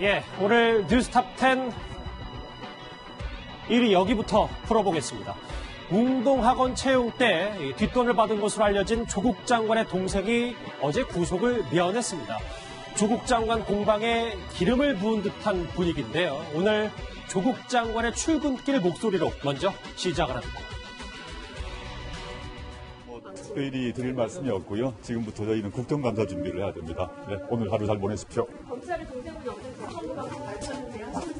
예, 오늘 뉴스탑 10 1위 여기부터 풀어보겠습니다. 운동학원 채용 때 뒷돈을 받은 것으로 알려진 조국 장관의 동생이 어제 구속을 면했습니다. 조국 장관 공방에 기름을 부은 듯한 분위기인데요. 오늘 조국 장관의 출근길 목소리로 먼저 시작을 합니다. 뭐 특별히 드릴 말씀이 없고요. 지금부터 저희는 국정감사 준비를 해야 됩니다. 네, 오늘 하루 잘 보내십시오. 검찰의 동생분이 어제 하실?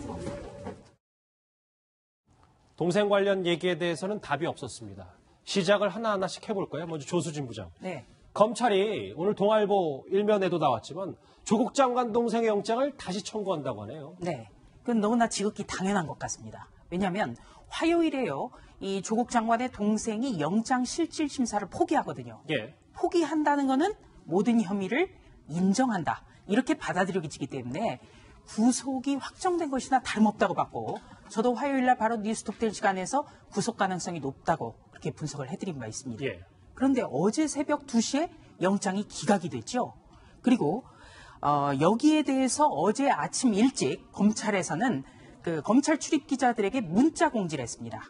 동생 관련 얘기에 대해서는 답이 없었습니다. 시작을 하나하나씩 해볼까요? 먼저 조수진 부장. 네. 검찰이 오늘 동아일보 일면에도 나왔지만 조국 장관 동생의 영장을 다시 청구한다고 하네요. 네. 그건 너무나 지극히 당연한 것 같습니다. 왜냐하면 화요일에요. 이 조국 장관의 동생이 영장 실질 심사를 포기하거든요. 예. 포기한다는 것은 모든 혐의를 인정한다. 이렇게 받아들여지기 때문에 구속이 확정된 것이나 다름없다고 봤고 저도 화요일 날 바로 뉴스톱 될 시간에서 구속 가능성이 높다고 그렇게 분석을 해드린 바 있습니다. 예. 그런데 어제 새벽 2시에 영장이 기각이 됐죠. 그리고 어, 여기에 대해서 어제 아침 일찍 검찰에서는 그 검찰 출입 기자들에게 문자 공지를 했습니다.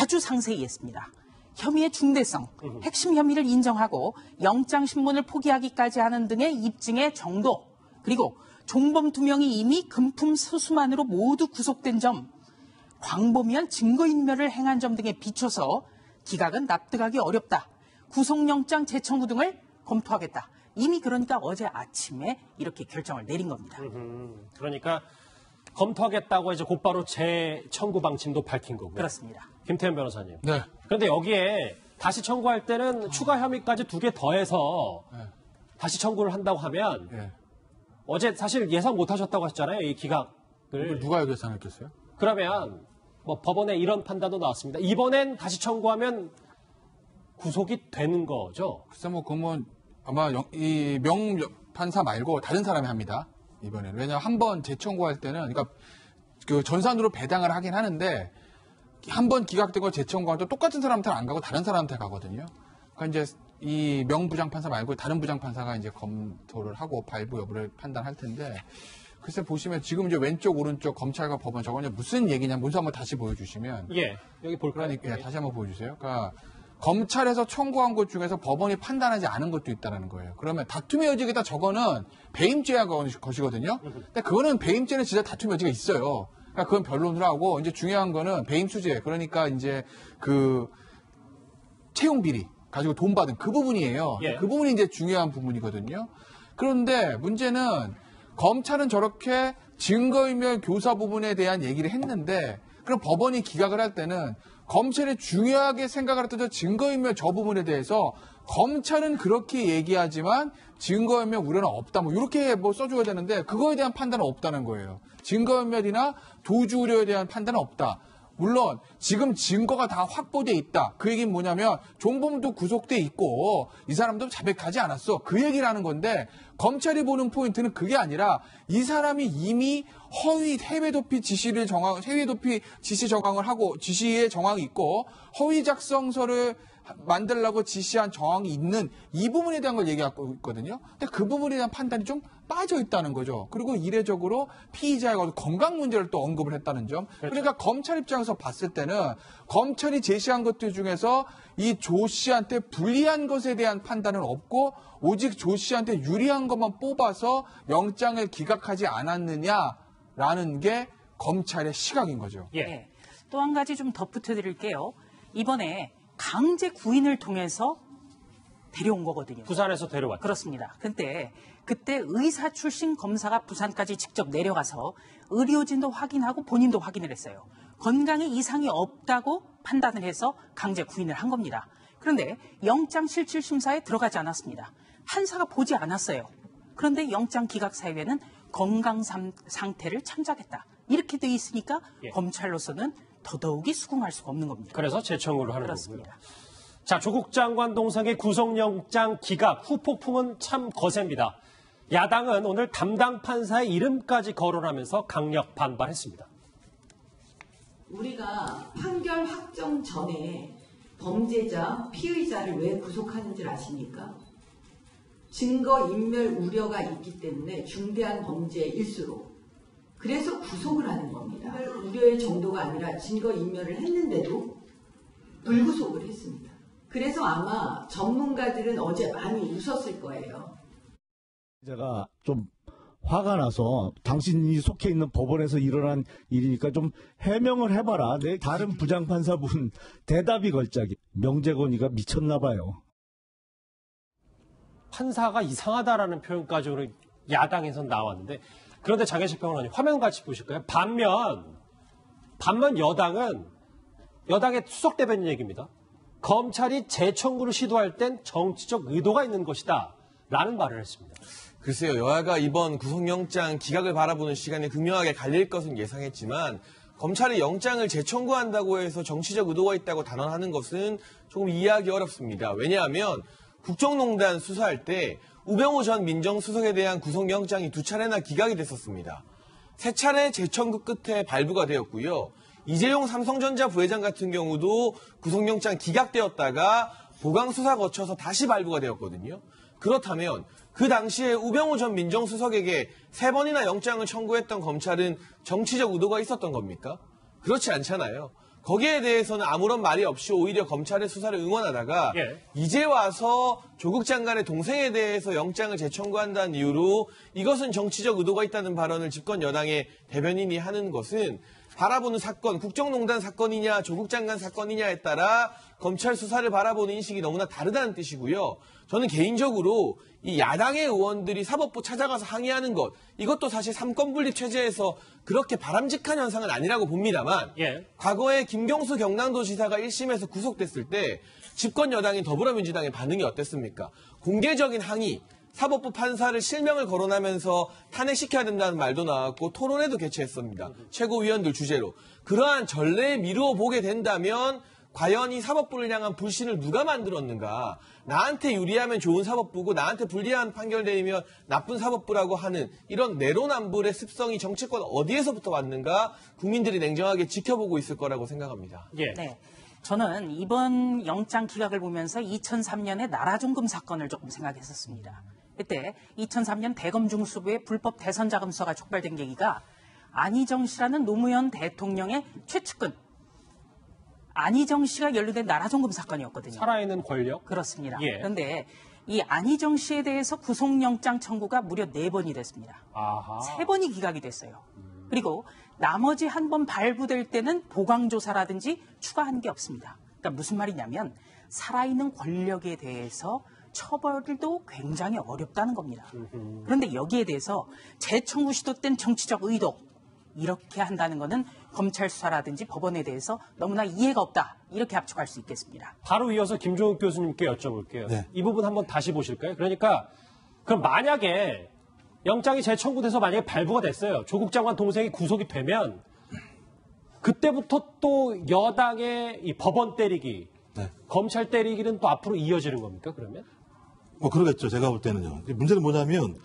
아주 상세히 했습니다. 혐의의 중대성, 핵심 혐의를 인정하고 영장 신문을 포기하기까지 하는 등의 입증의 정도, 그리고 종범 두 명이 이미 금품 수수만으로 모두 구속된 점, 광범위한 증거인멸을 행한 점 등에 비춰서 기각은 납득하기 어렵다. 구속영장 재청구 등을 검토하겠다. 이미 그러니까 어제 아침에 이렇게 결정을 내린 겁니다. 음, 그러니까 검토하겠다고 이제 곧바로 재청구 방침도 밝힌 거고요. 그렇습니다. 김태현 변호사님. 네. 그런데 여기에 다시 청구할 때는 추가 혐의까지 두 개 더해서 네. 다시 청구를 한다고 하면 예. 어제 사실 예상 못 하셨다고 하셨잖아요. 이 기각을. 누가 예상했겠어요? 그러면 뭐 법원에 이런 판단도 나왔습니다. 이번엔 다시 청구하면 구속이 되는 거죠. 글쎄 뭐 그러면 아마 영- 이 명 판사 말고 다른 사람이 합니다. 이번에는. 왜냐하면 한 번 재청구할 때는 그러니까 그 전산으로 배당을 하긴 하는데 한 번 기각된 거 재청구할 때 똑같은 사람한테 안 가고 다른 사람한테 가거든요. 그러니까 이제 이 명부장 판사 말고 다른 부장 판사가 이제 검토를 하고 발부 여부를 판단할 텐데 글쎄 보시면 지금 이제 왼쪽 오른쪽 검찰과 법원 저거 이제 무슨 얘기냐 문서 한번 다시 보여주시면 예. 여기 볼까요? 그러니까 예, 다시 한번 보여주세요. 그러니까 검찰에서 청구한 것 중에서 법원이 판단하지 않은 것도 있다는 거예요. 그러면 다툼의 여지가 저거는 배임죄야 것이거든요. 근데 그거는 배임죄는 진짜 다툼의 여지가 있어요. 그러니까 그건 변론을 하고 이제 중요한 거는 배임 수재 그러니까 이제 그 채용 비리 가지고 돈 받은 그 부분이에요. 예. 그 부분이 이제 중요한 부분이거든요. 그런데 문제는 검찰은 저렇게 증거인멸 교사 부분에 대한 얘기를 했는데 그럼 법원이 기각을 할 때는 검찰이 중요하게 생각을 했던 저 증거인멸 저 부분에 대해서 검찰은 그렇게 얘기하지만 증거인멸 우려는 없다. 뭐 이렇게 뭐 써줘야 되는데 그거에 대한 판단은 없다는 거예요. 증거인멸이나 도주 우려에 대한 판단은 없다. 물론 지금 증거가 다 확보돼 있다. 그 얘기는 뭐냐면 종범도 구속돼 있고 이 사람도 자백하지 않았어. 그 얘기를 하는 건데 검찰이 보는 포인트는 그게 아니라 이 사람이 이미 허위 해외 도피 지시를 정황 해외 도피 지시 정황을 하고 지시의 정황이 있고 허위 작성서를 만들라고 지시한 정황이 있는 이 부분에 대한 걸 얘기하고 있거든요. 근데 그 부분에 대한 판단이 좀 빠져 있다는 거죠. 그리고 이례적으로 피의자의 건강 문제를 또 언급을 했다는 점. 그러니까 검찰 입장에서 봤을 때는 검찰이 제시한 것들 중에서 이 조 씨한테 불리한 것에 대한 판단은 없고 오직 조 씨한테 유리한 것만 뽑아서 영장을 기각하지 않았느냐 라는 게 검찰의 시각인 거죠. 예. 네. 또한 가지 좀 덧붙여 드릴게요. 이번에 강제 구인을 통해서 데려온 거거든요. 부산에서 데려왔죠. 그렇습니다. 근데 그때 의사 출신 검사가 부산까지 직접 내려가서 의료진도 확인하고 본인도 확인을 했어요. 건강에 이상이 없다고 판단을 해서 강제 구인을 한 겁니다. 그런데 영장 실질 심사에 들어가지 않았습니다. 판사가 보지 않았어요. 그런데 영장 기각 사유에는 건강 상- 상태를 참작했다. 이렇게 돼 있으니까 예. 검찰로서는 더더욱이 수긍할 수가 없는 겁니다. 그래서 재청구를 하는 거고요. 그렇습니다. 자, 조국 장관 동생의 구속영장 기각 후폭풍은 참 거셉니다. 야당은 오늘 담당 판사의 이름까지 거론하면서 강력 반발했습니다. 우리가 판결 확정 전에 범죄자, 피의자를 왜 구속하는 줄 아십니까? 증거 인멸 우려가 있기 때문에 중대한 범죄일수록 그래서 구속을 하는 겁니다. 우려의 정도가 아니라 증거 인멸을 했는데도 불구속을 했습니다. 그래서 아마 전문가들은 어제 많이 웃었을 거예요. 제가 좀 화가 나서 당신이 속해 있는 법원에서 일어난 일이니까 좀 해명을 해봐라. 내 다른 부장판사분 대답이 걸작이 명재건이가 미쳤나 봐요. 판사가 이상하다라는 표현까지 오늘 야당에서 나왔는데 그런데 장혜식 평론가님 화면 같이 보실까요? 반면 반면 여당은 여당의 수석 대변인 얘기입니다. 검찰이 재청구를 시도할 땐 정치적 의도가 있는 것이다. 라는 말을 했습니다. 글쎄요, 여야가 이번 구속영장 기각을 바라보는 시간이 극명하게 갈릴 것은 예상했지만 검찰이 영장을 재청구한다고 해서 정치적 의도가 있다고 단언하는 것은 조금 이해하기 어렵습니다. 왜냐하면 국정농단 수사할 때 우병우 전 민정수석에 대한 구속영장이 두 차례나 기각이 됐었습니다. 세 차례 재청구 끝에 발부가 되었고요. 이재용 삼성전자 부회장 같은 경우도 구속영장 기각되었다가 보강수사 거쳐서 다시 발부가 되었거든요. 그렇다면 그 당시에 우병우 전 민정수석에게 세 번이나 영장을 청구했던 검찰은 정치적 의도가 있었던 겁니까? 그렇지 않잖아요. 거기에 대해서는 아무런 말이 없이 오히려 검찰의 수사를 응원하다가 예. 이제 와서 조국 장관의 동생에 대해서 영장을 재청구한다는 이유로 이것은 정치적 의도가 있다는 발언을 집권 여당의 대변인이 하는 것은 바라보는 사건, 국정농단 사건이냐 조국 장관 사건이냐에 따라 검찰 수사를 바라보는 인식이 너무나 다르다는 뜻이고요. 저는 개인적으로 이 야당의 의원들이 사법부 찾아가서 항의하는 것 이것도 사실 삼권 분립 체제에서 그렇게 바람직한 현상은 아니라고 봅니다만 예. 과거에 김경수 경남도지사가 1심에서 구속됐을 때 집권 여당인 더불어민주당의 반응이 어땠습니까? 공개적인 항의, 사법부 판사를 실명을 거론하면서 탄핵시켜야 된다는 말도 나왔고 토론회도 개최했습니다. 최고위원들 주제로. 그러한 전례에 미루어 보게 된다면 과연 이 사법부를 향한 불신을 누가 만들었는가? 나한테 유리하면 좋은 사법부고 나한테 불리한 판결 내리면 나쁜 사법부라고 하는 이런 내로남불의 습성이 정치권 어디에서부터 왔는가? 국민들이 냉정하게 지켜보고 있을 거라고 생각합니다. 예. 네. 저는 이번 영장 기각을 보면서 2003년의 나라종금 사건을 조금 생각했었습니다. 그때 2003년 대검 중수부의 불법 대선 자금 수사가 촉발된 계기가 안희정 씨라는 노무현 대통령의 최측근 안희정 씨가 연루된 나라종금 사건이었거든요. 살아있는 권력. 그렇습니다. 예. 그런데 이 안희정 씨에 대해서 구속영장 청구가 무려 네번이 됐습니다. 아하. 세 번이 기각이 됐어요. 그리고 나머지 한 번 발부될 때는 보강조사라든지 추가한 게 없습니다. 그러니까 무슨 말이냐면 살아있는 권력에 대해서 처벌도 굉장히 어렵다는 겁니다. 그런데 여기에 대해서 재청구 시도 땐 정치적 의도 이렇게 한다는 것은 검찰 수사라든지 법원에 대해서 너무나 이해가 없다 이렇게 압축할 수 있겠습니다. 바로 이어서 김종욱 교수님께 여쭤볼게요. 네. 이 부분 한번 다시 보실까요? 그러니까 그럼 만약에 영장이 재청구돼서 만약에 발부가 됐어요. 조국 장관 동생이 구속이 되면 그때부터 또 여당의 이 법원 때리기, 네. 검찰 때리기는 또 앞으로 이어지는 겁니까? 그러면? 뭐 그러겠죠. 제가 볼 때는요. 문제는 뭐냐면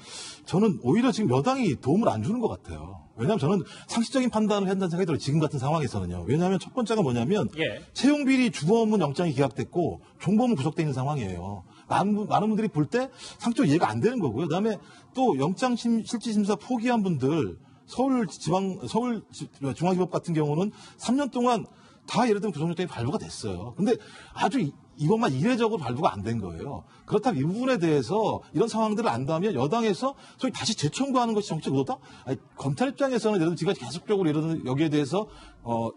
저는 오히려 지금 여당이 도움을 안 주는 것 같아요. 왜냐하면 저는 상식적인 판단을 한다는 생각이 들어요. 지금 같은 상황에서는요. 왜냐하면 첫 번째가 뭐냐면 예. 채용비리 주범은 영장이 기각됐고 종범은 구속돼 있는 상황이에요. 많은, 분- 많은 분들이 볼 때 상식적으로 이해가 안 되는 거고요. 그다음에 또 영장 심- 실질심사 포기한 분들 서울 지방 서울 지- 중앙지법 같은 경우는 3년 동안 다 예를 들면 구속영장이 발부가 됐어요. 근데 아주 이- 이것만 이례적으로 발부가 안 된 거예요. 그렇다면 이 부분에 대해서 이런 상황들을 안다면 여당에서 소위 다시 재청구하는 것이 정책 의도다? 아니, 검찰 입장에서는 예를 들면 지가 계속적으로 들면 여기에 대해서 어,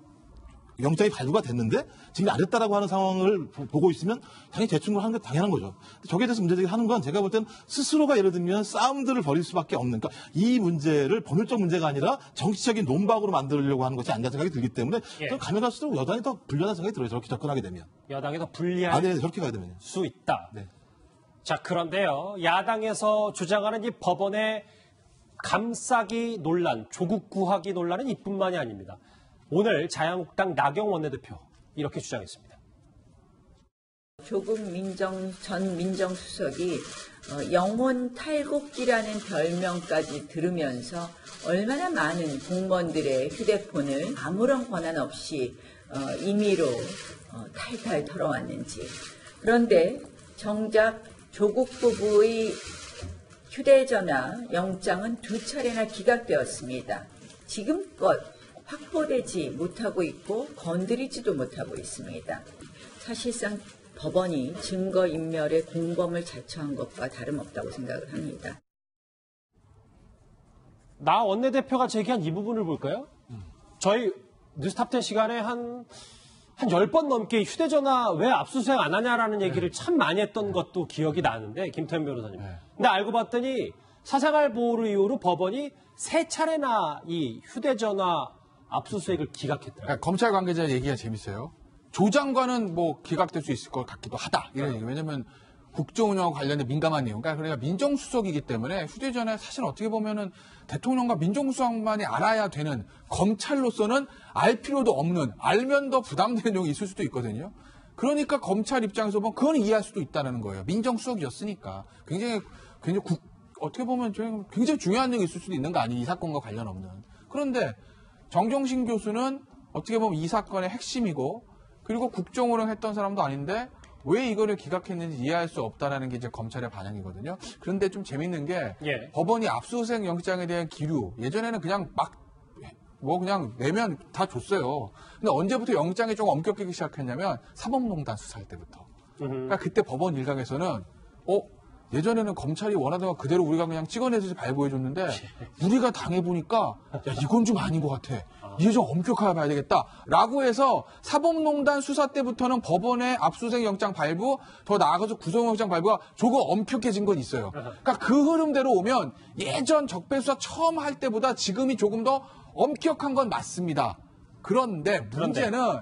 영장이 발부가 됐는데 지금 안 했다라고 하는 상황을 보- 보고 있으면 당연히 재청구를 하는 게 당연한 거죠. 저기에 대해서 문제 제기 하는 건 제가 볼 때는 스스로가 예를 들면 싸움들을 벌일 수밖에 없는, 그러니까 이 문제를 법률적 문제가 아니라 정치적인 논박으로 만들려고 하는 것이 아니라 생각이 들기 때문에 예. 좀 가면 갈수록 여당이 더 불리하다는 생각이 들어요. 저렇게 접근하게 되면. 여당에 더 불리할 아, 네, 저렇게 가야 되면요. 수 있다. 네. 자, 그런데요. 야당에서 주장하는 이 법원의 감싸기 논란, 조국 구하기 논란은 이뿐만이 아닙니다. 오늘 자유한국당 나경 원내대표 이렇게 주장했습니다. 조국 민정 전 민정수석이 어, 영혼 탈곡기라는 별명까지 들으면서 얼마나 많은 공무원들의 휴대폰을 아무런 권한 없이 어, 임의로 어, 탈탈 털어왔는지. 그런데 정작 조국 부부의 휴대전화 영장은 두 차례나 기각되었습니다. 지금껏 확보되지 못하고 있고 건드리지도 못하고 있습니다. 사실상 법원이 증거인멸의 공범을 자처한 것과 다름없다고 생각을 합니다. 나 원내대표가 제기한 이 부분을 볼까요? 저희 뉴스탑10 시간에 한, 한 10번 넘게 휴대전화 왜 압수수색 안 하냐라는 얘기를 참 많이 했던 것도 기억이 나는데, 김태현 변호사님. 근데 알고 봤더니 사생활 보호를 이유로 법원이 세 차례나 이 휴대전화 압수수색을 기각했더라고요. 그러니까 검찰 관계자 얘기가 재밌어요. 조 장관은 뭐 기각될 수 있을 것 같기도 하다. 이런 얘기. 왜냐면 국정 운영과 관련된 민감한 내용. 그러니까 그러니까 민정수석이기 때문에 휴대전화에 사실 어떻게 보면은 대통령과 민정수석만이 알아야 되는 검찰로서는 알 필요도 없는 알면 더 부담되는 내용이 있을 수도 있거든요. 그러니까 검찰 입장에서 보면 그건 이해할 수도 있다는 거예요. 민정수석이었으니까 굉장히 굉장히 국- 어떻게 보면 좀 굉장히 중요한 내용이 있을 수도 있는 거 아니에요. 이 사건과 관련 없는. 그런데 정경심 교수는 어떻게 보면 이 사건의 핵심이고 그리고 국정운영 했던 사람도 아닌데 왜 이거를 기각했는지 이해할 수 없다라는 게 이제 검찰의 반응이거든요. 그런데 좀 재밌는 게 예. 법원이 압수수색 영장에 대한 기류 예전에는 그냥 막 뭐 그냥 내면 다 줬어요. 근데 언제부터 영장이 좀 엄격하게 시작했냐면 사법농단 수사할 때부터. 그러니까 그때 법원 일각에서는 어 예전에는 검찰이 원하던 거 그대로 우리가 그냥 찍어내듯이 발부해줬는데 우리가 당해보니까 야 이건 좀 아닌 것 같아. 이게 좀 엄격하게 봐야 되겠다. 라고 해서 사법농단 수사 때부터는 법원의 압수수색 영장 발부 더 나아가서 구속영장 발부가 조금 엄격해진 건 있어요. 그러니까 그 흐름대로 오면 예전 적폐수사 처음 할 때보다 지금이 조금 더 엄격한 건 맞습니다. 그런데 문제는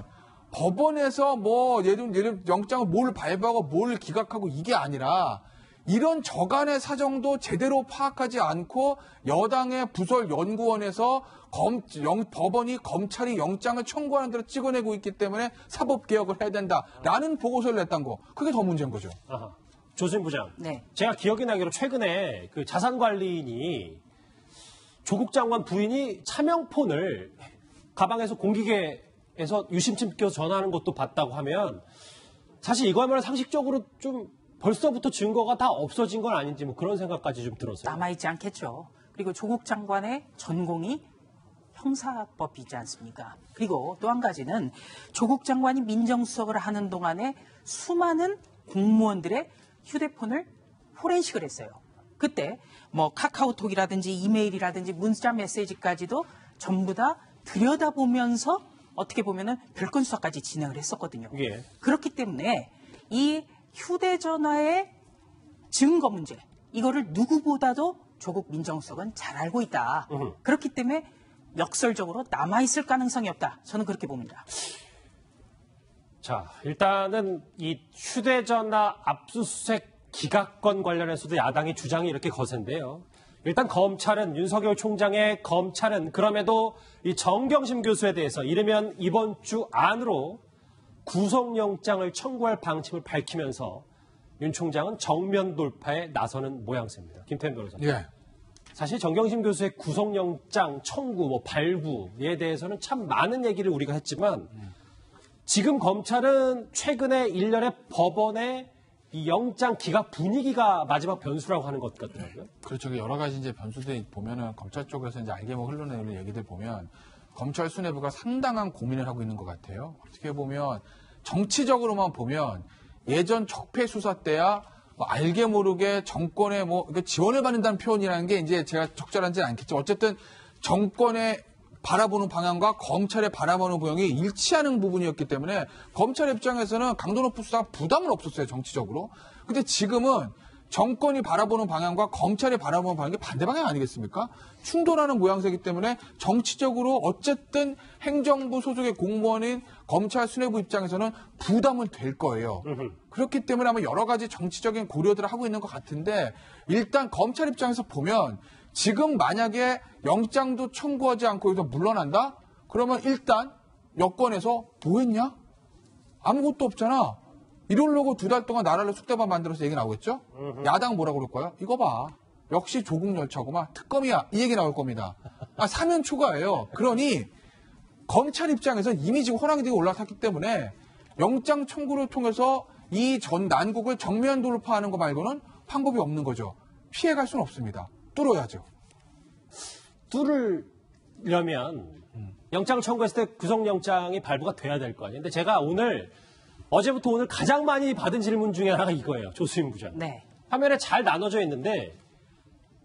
법원에서 뭐 예를 예를 영장을 뭘 발부하고 뭘 기각하고 이게 아니라 이런 저간의 사정도 제대로 파악하지 않고 여당의 부설 연구원에서 검, 영- 법원이 검찰이 영장을 청구하는 대로 찍어내고 있기 때문에 사법 개혁을 해야 된다라는 보고서를 냈던 거 그게 더 문제인 거죠. 아하. 조진 부장. 네. 제가 기억이 나기로 최근에 그 자산관리인이 조국 장관 부인이 차명폰을 가방에서 공기계에서 유심칩 껴서 전화하는 것도 봤다고 하면 사실 이거야말로 상식적으로 좀 벌써부터 증거가 다 없어진 건 아닌지 뭐 그런 생각까지 좀 들었어요. 남아있지 않겠죠. 그리고 조국 장관의 전공이 형사법이지 않습니까? 그리고 또 한 가지는 조국 장관이 민정수석을 하는 동안에 수많은 공무원들의 휴대폰을 포렌식을 했어요. 그때 뭐 카카오톡이라든지 이메일이라든지 문자 메시지까지도 전부 다 들여다보면서 어떻게 보면은 별건 수사까지 진행을 했었거든요. 예. 그렇기 때문에 이 휴대전화의 증거 문제 이거를 누구보다도 조국 민정수석은 잘 알고 있다. 으흠. 그렇기 때문에 역설적으로 남아 있을 가능성이 없다. 저는 그렇게 봅니다. 자, 일단은 이 휴대전화 압수수색 기각건 관련해서도 야당의 주장이 이렇게 거센데요. 일단 검찰은 윤석열 총장의 검찰은 그럼에도 이 정경심 교수에 대해서 이르면 이번 주 안으로 구속영장을 청구할 방침을 밝히면서 윤 총장은 정면 돌파에 나서는 모양새입니다. 김태현 변호사님. 예. 사실 정경심 교수의 구속영장 청구, 뭐 발부에 대해서는 참 많은 얘기를 우리가 했지만 지금 검찰은 최근에 일련의 법원의 이 영장 기각 분위기가 마지막 변수라고 하는 것 같더라고요. 그렇죠. 여러 가지 이제 변수들이 보면은 검찰 쪽에서 이제 알게 뭐 흘러내는 얘기들 보면 검찰 수뇌부가 상당한 고민을 하고 있는 것 같아요. 어떻게 보면 정치적으로만 보면 예전 적폐 수사 때야 뭐 알게 모르게 정권에 뭐 지원을 받는다는 표현이라는 게 이제 제가 적절한지는 않겠죠. 어쨌든 정권의 바라보는 방향과 검찰의 바라보는 방향이 일치하는 부분이었기 때문에 검찰 입장에서는 강도 높은 수사가 부담은 없었어요 정치적으로. 근데 지금은 정권이 바라보는 방향과 검찰이 바라보는 방향이 반대 방향 아니겠습니까? 충돌하는 모양새이기 때문에 정치적으로 어쨌든 행정부 소속의 공무원인 검찰 수뇌부 입장에서는 부담은 될 거예요. 그렇기 때문에 아마 여러 가지 정치적인 고려들을 하고 있는 것 같은데 일단 검찰 입장에서 보면 지금 만약에 영장도 청구하지 않고 여기서 물러난다? 그러면 일단 여권에서 뭐 했냐? 아무것도 없잖아. 이러려고 두 달 동안 나라를 쑥대밭 만들어서 얘기 나오겠죠? 야당 뭐라 그럴 거야? 이거 봐. 역시 조국 열차구만. 특검이야. 이 얘기 나올 겁니다. 아, 사면 초과예요. 그러니 검찰 입장에서 이미 지금 호랑이 되게 올라탔기 때문에 영장 청구를 통해서 이 전 난국을 정면 돌파하는 거 말고는 방법이 없는 거죠. 피해갈 수는 없습니다. 뚫어야죠. 뚫을 받으려면 영장을 청구했을 때 구속영장이 발부가 돼야 될 거 아니에요. 근데 제가 오늘 어제부터 오늘 가장 많이 받은 질문 중에 하나가 이거예요. 조수임 부장. 네. 화면에 잘 나눠져 있는데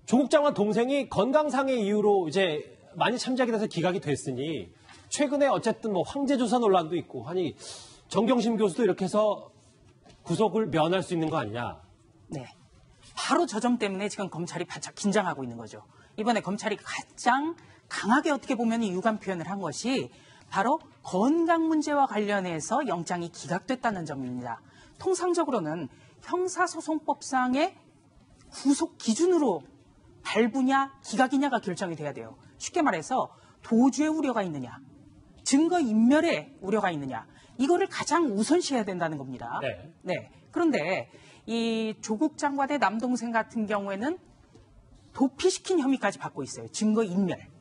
조국 장관 동생이 건강상의 이유로 이제 많이 참작이 돼서 기각이 됐으니 최근에 어쨌든 뭐 황제 조사 논란도 있고 하니 정경심 교수도 이렇게 해서 구속을 면할 수 있는 거 아니냐. 네. 바로 저 점 때문에 지금 검찰이 바짝 긴장하고 있는 거죠. 이번에 검찰이 가장 강하게 어떻게 보면 유감 표현을 한 것이 바로 건강 문제와 관련해서 영장이 기각됐다는 점입니다. 통상적으로는 형사소송법상의 구속 기준으로 발부냐 기각이냐가 결정이 돼야 돼요. 쉽게 말해서 도주의 우려가 있느냐, 증거 인멸의 우려가 있느냐, 이거를 가장 우선시해야 된다는 겁니다. 네. 그런데 이 조국 장관의 남동생 같은 경우에는 도피시킨 혐의까지 받고 있어요. 증거 인멸.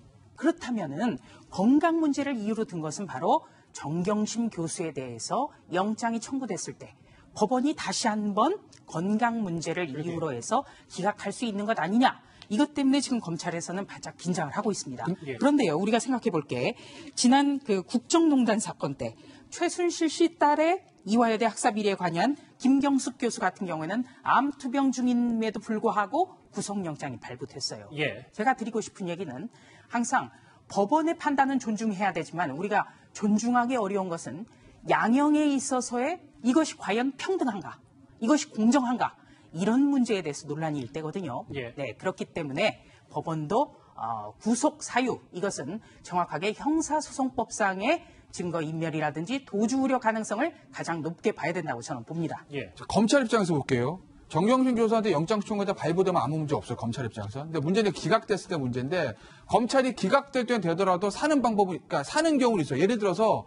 그렇다면은 건강 문제를 이유로 든 것은 바로 정경심 교수에 대해서 영장이 청구됐을 때 법원이 다시 한번 건강 문제를 이유로 해서 기각할 수 있는 것 아니냐. 이것 때문에 지금 검찰에서는 바짝 긴장을 하고 있습니다. 예. 그런데요, 우리가 생각해 볼게. 지난 그 국정농단 사건 때 최순실 씨 딸의 이화여대 학사 비리에 관여한 김경숙 교수 같은 경우에는 암 투병 중임에도 불구하고 구속영장이 발부됐어요. 예. 제가 드리고 싶은 얘기는 항상 법원의 판단은 존중해야 되지만 우리가 존중하기 어려운 것은 양형에 있어서의 이것이 과연 평등한가, 이것이 공정한가 이런 문제에 대해서 논란이 일때거든요. 예. 네, 그렇기 때문에 법원도 어, 구속 사유 이것은 정확하게 형사소송법상의 증거 인멸이라든지 도주 우려 가능성을 가장 높게 봐야 된다고 저는 봅니다. 예. 자, 검찰 입장에서 볼게요. 정경심 교수한테 영장 청구에다 발부되면 아무 문제 없어요. 검찰 입장에서. 근데 문제는 기각됐을 때 문제인데 검찰이 기각될 때 되더라도 사는 방법이 그러니까 사는 경우는 있어요. 예를 들어서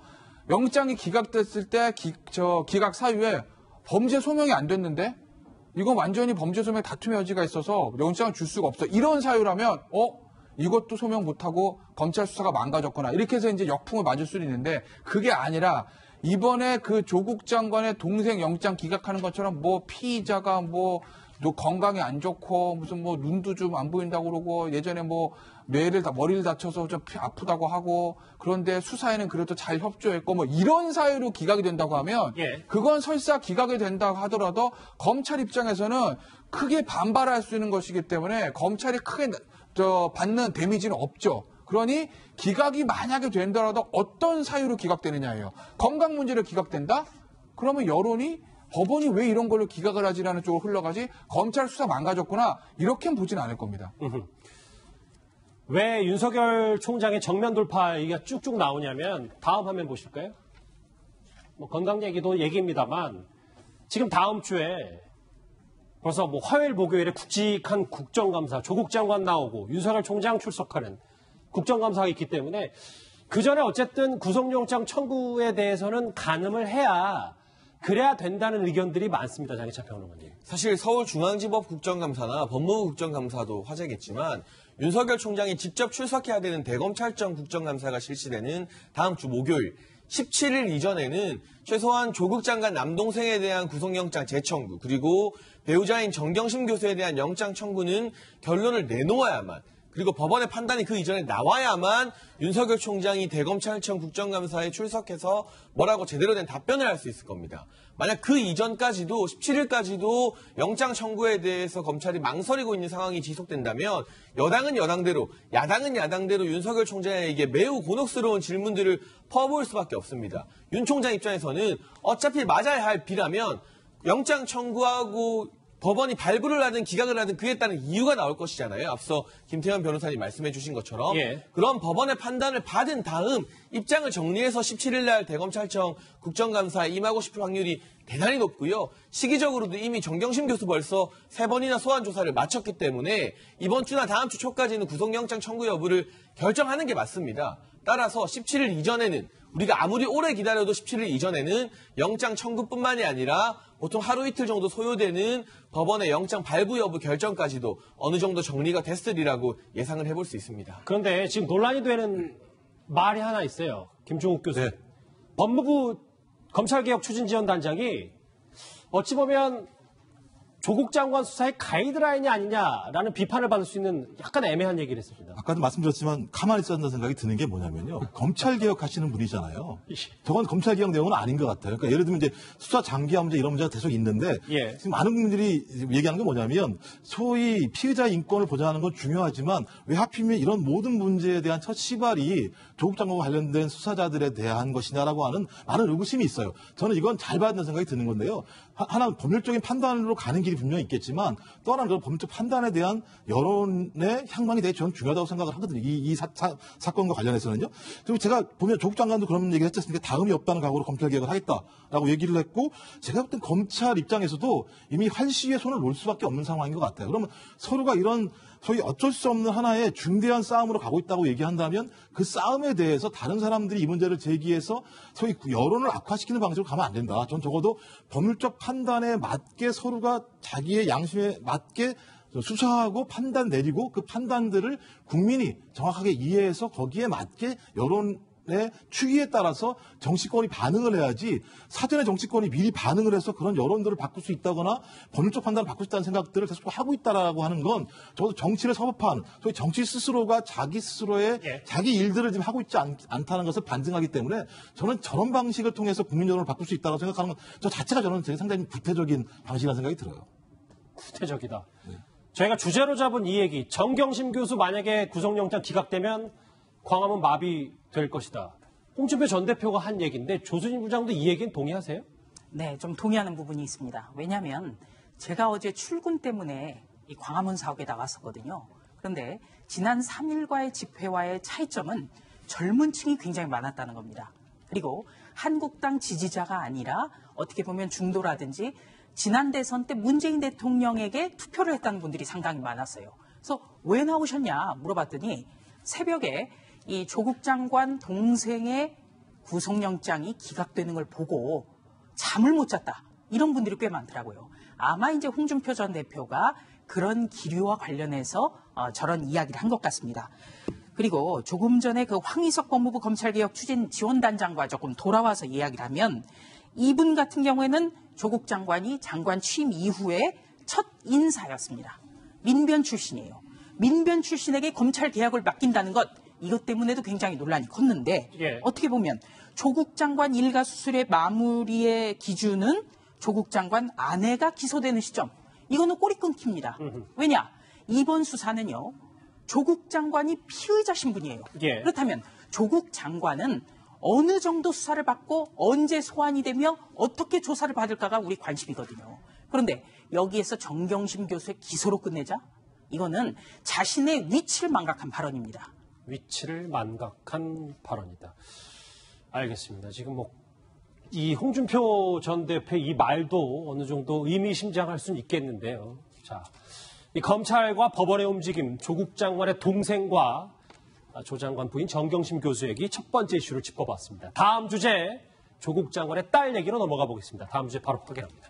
영장이 기각됐을 때 기, 저 기각 사유에 범죄 소명이 안 됐는데 이건 완전히 범죄 소명 다툼의 여지가 있어서 영장을 줄 수가 없어. 이런 사유라면 어 이것도 소명 못하고 검찰 수사가 망가졌거나 이렇게 해서 이제 역풍을 맞을 수는 있는데 그게 아니라 이번에 그 조국 장관의 동생 영장 기각하는 것처럼 뭐 피의자가 뭐또 건강이 안 좋고 무슨 뭐 눈도 좀 안 보인다고 그러고 예전에 뭐 뇌를 다 머리를 다쳐서 좀 피- 아프다고 하고 그런데 수사에는 그래도 잘 협조했고 뭐 이런 사유로 기각이 된다고 하면 예. 그건 설사 기각이 된다고 하더라도 검찰 입장에서는 크게 반발할 수 있는 것이기 때문에 검찰이 크게 나- 저 받는 데미지는 없죠. 그러니 기각이 만약에 된다라도 어떤 사유로 기각되느냐예요. 건강 문제로 기각된다? 그러면 여론이 법원이 왜 이런 걸로 기각을 하지라는 쪽으로 흘러가지? 검찰 수사 망가졌구나. 이렇게는 보진 않을 겁니다. 왜 윤석열 총장의 정면 돌파 얘기가 쭉쭉 나오냐면 다음 화면 보실까요? 뭐 건강 얘기도 얘기입니다만 지금 다음 주에 벌써 뭐 화요일 목요일에 굵직한 국정감사 조국 장관 나오고 윤석열 총장 출석하는 국정감사가 있기 때문에 그 전에 어쨌든 구속영장 청구에 대해서는 가늠을 해야 그래야 된다는 의견들이 많습니다. 장희차 평론가님. 사실 서울중앙지법 국정감사나 법무부 국정감사도 화제겠지만 윤석열 총장이 직접 출석해야 되는 대검찰청 국정감사가 실시되는 다음 주 목요일 17일 이전에는 최소한 조국 장관 남동생에 대한 구속영장 재청구 그리고 배우자인 정경심 교수에 대한 영장 청구는 결론을 내놓아야만 그리고 법원의 판단이 그 이전에 나와야만 윤석열 총장이 대검찰청 국정감사에 출석해서 뭐라고 제대로 된 답변을 할 수 있을 겁니다. 만약 그 이전까지도 17일까지도 영장 청구에 대해서 검찰이 망설이고 있는 상황이 지속된다면 여당은 여당대로 야당은 야당대로 윤석열 총장에게 매우 곤혹스러운 질문들을 퍼부을 수밖에 없습니다. 윤 총장 입장에서는 어차피 맞아야 할 비라면 영장 청구하고 법원이 발부를 하든 기각을 하든 그에 따른 이유가 나올 것이잖아요. 앞서 김태현 변호사님 말씀해 주신 것처럼 예. 그런 법원의 판단을 받은 다음 입장을 정리해서 17일 날 대검찰청 국정감사에 임하고 싶을 확률이 대단히 높고요. 시기적으로도 이미 정경심 교수 벌써 세 번이나 소환 조사를 마쳤기 때문에 이번 주나 다음 주 초까지는 구속영장 청구 여부를 결정하는 게 맞습니다. 따라서 17일 이전에는 우리가 아무리 오래 기다려도 17일 이전에는 영장 청구뿐만이 아니라 보통 하루 이틀 정도 소요되는 법원의 영장 발부 여부 결정까지도 어느 정도 정리가 됐으리라고 예상을 해볼 수 있습니다. 그런데 지금 논란이 되는 말이 하나 있어요. 김종욱 교수. 법무부 검찰개혁 추진지원단장이 어찌 보면 조국 장관 수사의 가이드라인이 아니냐라는 비판을 받을 수 있는 약간 애매한 얘기를 했습니다. 아까도 말씀드렸지만 가만히 있었다는 생각이 드는 게 뭐냐면요. 검찰 개혁 하시는 분이잖아요. 저건 검찰 개혁 내용은 아닌 것 같아요. 그러니까 예를 들면 이제 수사 장기화 문제 이런 문제가 계속 있는데 예. 지금 많은 분들이 얘기하는 게 뭐냐면 소위 피해자 인권을 보장하는 건 중요하지만 왜 하필이면 이런 모든 문제에 대한 첫 시발이 조국 장관과 관련된 수사자들에 대한 것이냐라고 하는 많은 의구심이 있어요. 저는 이건 잘 받는 생각이 드는 건데요. 하- 하나 법률적인 판단으로 가는 길이 분명히 있겠지만 또 하나는 그런 법률적 판단에 대한 여론의 향방이 되게 저는 중요하다고 생각을 하거든요. 이, 이 사, 건과 관련해서는요. 그리고 제가 보면 조국 장관도 그런 얘기를 했지 않습니까? 다음이 없다는 각오로 검찰 개혁을 하겠다라고 얘기를 했고 제가 볼땐 검찰 입장에서도 이미 활시위에 손을 놓을 수밖에 없는 상황인 것 같아요. 그러면 서로가 이런 소위 어쩔 수 없는 하나의 중대한 싸움으로 가고 있다고 얘기한다면 그 싸움에 대해서 다른 사람들이 이 문제를 제기해서 소위 여론을 악화시키는 방식으로 가면 안 된다. 전 적어도 법률적 판단에 맞게 서로가 자기의 양심에 맞게 수사하고 판단 내리고 그 판단들을 국민이 정확하게 이해해서 거기에 맞게 여론 의 추이에 따라서 정치권이 반응을 해야지 사전에 정치권이 미리 반응을 해서 그런 여론들을 바꿀 수 있다거나 법률적 판단을 바꿀 수 있다는 생각들을 계속 하고 있다라고 하는 건 저도 정치를 서법한 소위 정치 스스로가 자기 스스로의 예. 자기 일들을 지금 하고 있지 않, 다는 것을 반증하기 때문에 저는 저런 방식을 통해서 국민 여론을 바꿀 수 있다고 생각하는 건 저 자체가 저는 되게 상당히 구태적인 방식이라는 생각이 들어요. 구태적이다. 저희가 주제로 잡은 이 얘기, 정경심 교수 만약에 구속영장 기각되면 광화문 마비 될 것이다. 홍준표 전 대표가 한 얘기인데 조순인 부장도 이 얘기는 동의하세요? 네, 좀 동의하는 부분이 있습니다. 왜냐하면 제가 어제 출근 때문에 이 광화문 사옥에 나갔었거든요. 그런데 지난 3일과의 집회와의 차이점은 젊은 층이 굉장히 많았다는 겁니다. 그리고 한국당 지지자가 아니라 어떻게 보면 중도라든지 지난 대선 때 문재인 대통령에게 투표를 했다는 분들이 상당히 많았어요. 그래서 왜 나오셨냐 물어봤더니 새벽에 이 조국 장관 동생의 구속영장이 기각되는 걸 보고 잠을 못 잤다. 이런 분들이 꽤 많더라고요. 아마 이제 홍준표 전 대표가 그런 기류와 관련해서 어, 저런 이야기를 한 것 같습니다. 그리고 조금 전에 그 황희석 법무부 검찰개혁 추진 지원단장과 조금 돌아와서 이야기를 하면 이분 같은 경우에는 조국 장관이 장관 취임 이후에 첫 인사였습니다. 민변 출신이에요. 민변 출신에게 검찰 개혁을 맡긴다는 것 이것 때문에도 굉장히 논란이 컸는데 예. 어떻게 보면 조국 장관 일가 수술의 마무리의 기준은 조국 장관 아내가 기소되는 시점 이거는 꼬리 끊깁니다. 왜냐 이번 수사는요 조국 장관이 피의자 신분이에요. 예. 그렇다면 조국 장관은 어느 정도 수사를 받고 언제 소환이 되며 어떻게 조사를 받을까가 우리 관심이거든요. 그런데 여기에서 정경심 교수의 기소로 끝내자? 이거는 자신의 위치를 망각한 발언입니다. 위치를 만각한 발언이다. 알겠습니다. 지금 뭐, 이 홍준표 전 대표 이 말도 어느 정도 의미심장할 수는 있겠는데요. 자, 이 검찰과 법원의 움직임, 조국 장관의 동생과 조 장관 부인 정경심 교수 얘기 첫 번째 이슈를 짚어봤습니다. 다음 주제, 조국 장관의 딸 얘기로 넘어가 보겠습니다. 다음 주제 바로 확인합니다.